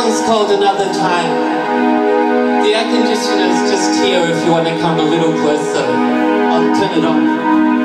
song's called Another Time. The air conditioner's just here if you want to come a little closer. I'll turn it on.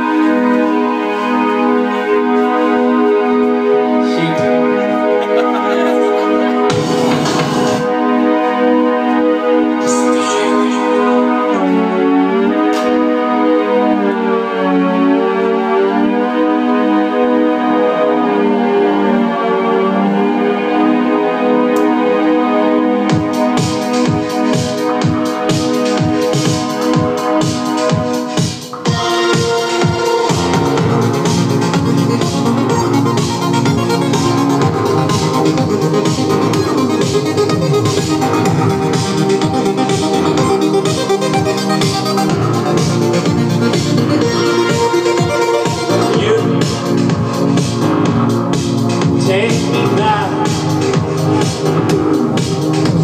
Take me back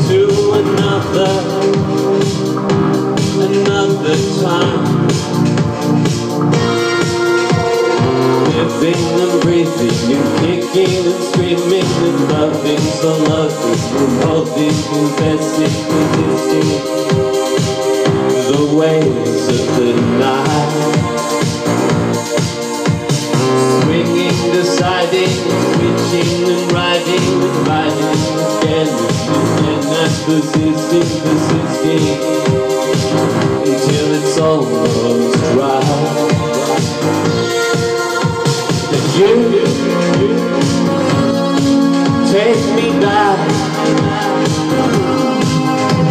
to another, another time. Living and breathing and kicking and screaming and loving, so loving the waves of the night. persisting, persisting Until it's almost dry. And you Take me back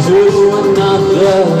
To another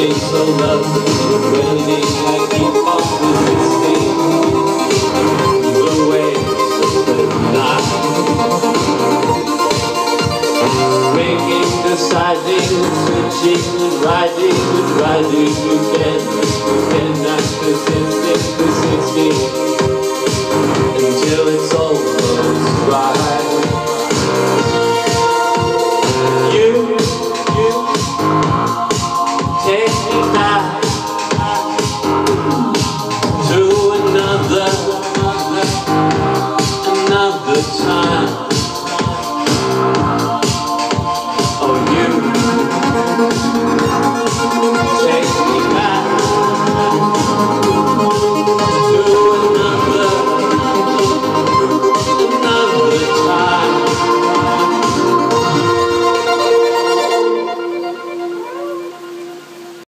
being so lovely, I keep on resisting the waves of the night. The switching riding riding again. Again, I'm. time.